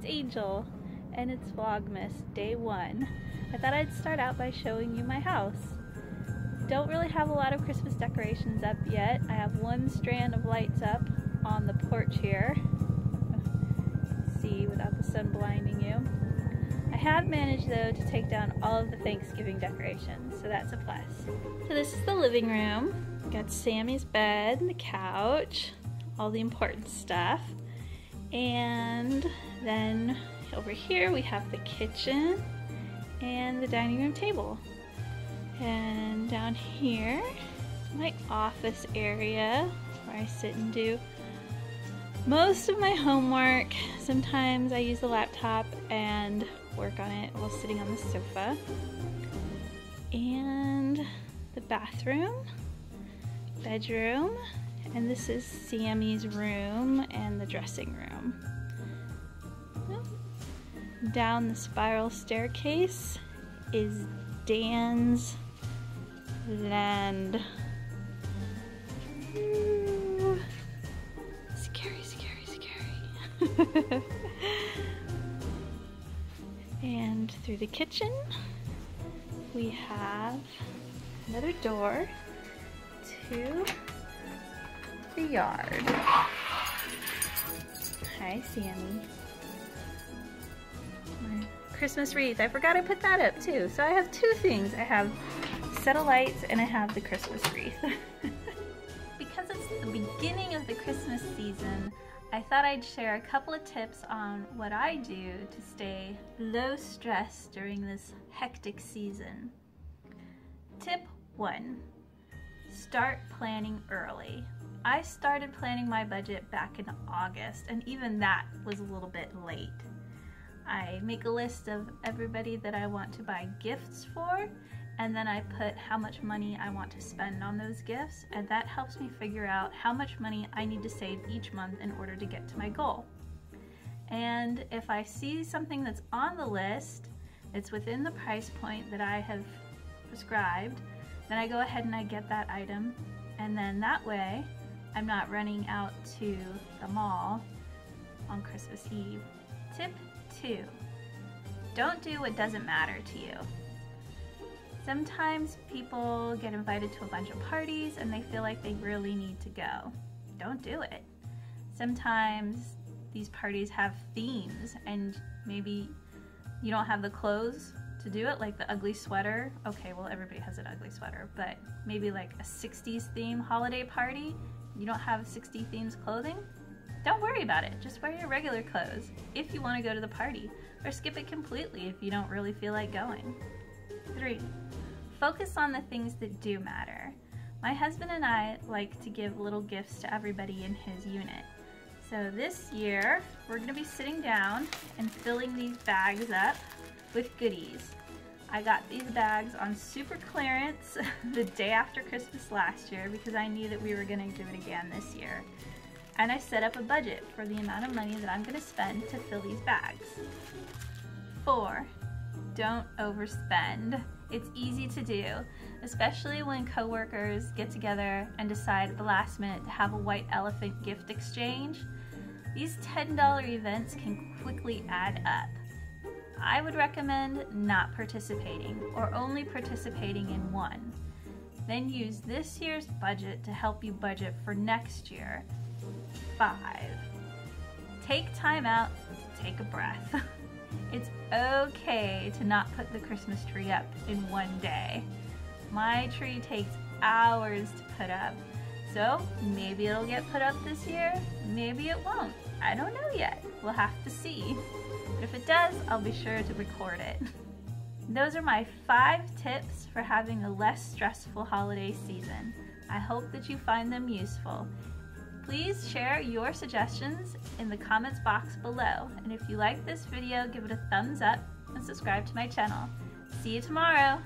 it's Angel and it's Vlogmas day one. I thought I'd start out by showing you my house. Don't really have a lot of Christmas decorations up yet. I have one strand of lights up on the porch here. See without the sun blinding you. I have managed though to take down all of the Thanksgiving decorations, so that's a plus. So this is the living room. Got Sammy's bed, and the couch, all the important stuff. And then over here we have the kitchen and the dining room table. And down here is my office area where I sit and do most of my homework. Sometimes I use the laptop and work on it while sitting on the sofa. And the bathroom, bedroom, and this is Sammy's room and the dressing room. Down the spiral staircase is Dan's land. Scary, scary, scary. and through the kitchen, we have another door to the yard. Hi, Sammy. My Christmas wreath. I forgot I put that up too. So I have two things. I have set of lights and I have the Christmas wreath. because it's the beginning of the Christmas season, I thought I'd share a couple of tips on what I do to stay low stress during this hectic season. Tip 1. Start planning early. I started planning my budget back in August, and even that was a little bit late. I make a list of everybody that I want to buy gifts for, and then I put how much money I want to spend on those gifts, and that helps me figure out how much money I need to save each month in order to get to my goal. And if I see something that's on the list, it's within the price point that I have prescribed, then I go ahead and I get that item, and then that way I'm not running out to the mall on Christmas Eve. Tip two, don't do what doesn't matter to you. Sometimes people get invited to a bunch of parties and they feel like they really need to go. Don't do it. Sometimes these parties have themes and maybe you don't have the clothes to do it, like the ugly sweater. Okay, well everybody has an ugly sweater, but maybe like a 60s theme holiday party you don't have 60 themes clothing, don't worry about it. Just wear your regular clothes if you want to go to the party, or skip it completely if you don't really feel like going. 3. Focus on the things that do matter. My husband and I like to give little gifts to everybody in his unit. So this year, we're going to be sitting down and filling these bags up with goodies. I got these bags on super clearance the day after Christmas last year because I knew that we were going to do it again this year. And I set up a budget for the amount of money that I'm going to spend to fill these bags. 4. Don't overspend. It's easy to do, especially when coworkers get together and decide at the last minute to have a white elephant gift exchange. These $10 events can quickly add up. I would recommend not participating or only participating in one. Then use this year's budget to help you budget for next year. 5. Take time out to take a breath. it's okay to not put the Christmas tree up in one day. My tree takes hours to put up, so maybe it'll get put up this year, maybe it won't. I don't know yet. We'll have to see. But if it does, I'll be sure to record it. Those are my five tips for having a less stressful holiday season. I hope that you find them useful. Please share your suggestions in the comments box below. And if you like this video, give it a thumbs up and subscribe to my channel. See you tomorrow!